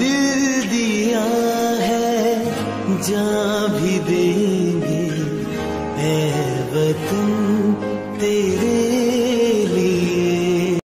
दिल दिया है जा भी देंगे ए वतन तेरे